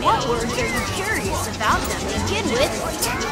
What words are you curious about them to begin with?